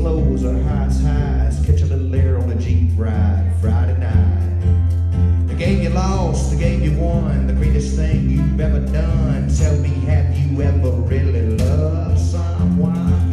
lows or highs, highs. Catch a little air on a Jeep ride Friday night. The game you lost, the game you won, the greatest thing you've ever done. Tell me, have you ever really loved someone?